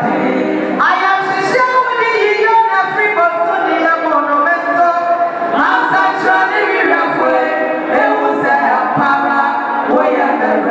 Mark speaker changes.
Speaker 1: happy.